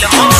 los